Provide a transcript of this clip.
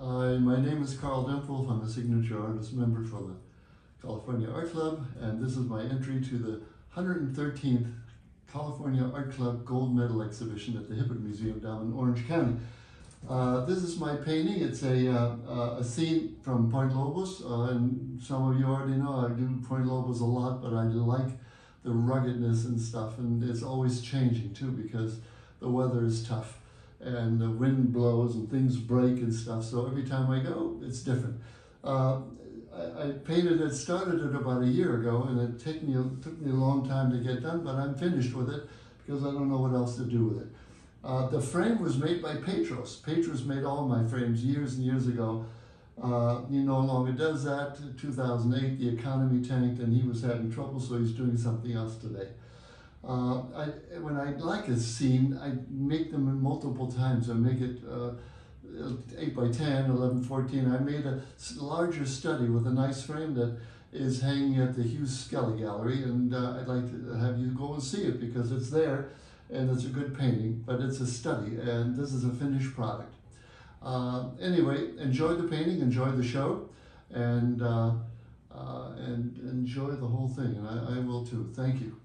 Hi, my name is Karl Dempwolf. I'm a signature artist member for the California Art Club, and this is my entry to the 113th California Art Club Gold Medal exhibition at the Hilbert Museum down in Orange County. Uh, this is my painting. It's a, uh, a scene from Point Lobos, uh, and some of you already know I do Point Lobos a lot, but I like the ruggedness and stuff, and it's always changing too because the weather is tough and the wind blows and things break and stuff. So every time I go, it's different. Uh, I, I, painted it, started it about a year ago, and it took me, took me a long time to get done, but I'm finished with it because I don't know what else to do with it. Uh, the frame was made by Petros. Petros made all my frames years and years ago. Uh, he no longer does that. 2008, the economy tanked and he was having trouble, so he's doing something else today. Uh, I, when I like a scene, I make them multiple times. I make it uh, 8 by 10, 11, 14. I made a larger study with a nice frame that is hanging at the Huse Skelly Gallery, and uh, I'd like to have you go and see it because it's there and it's a good painting, but it's a study, and this is a finished product. Uh, anyway, enjoy the painting, enjoy the show, and, uh, and enjoy the whole thing, and I, I will too. Thank you.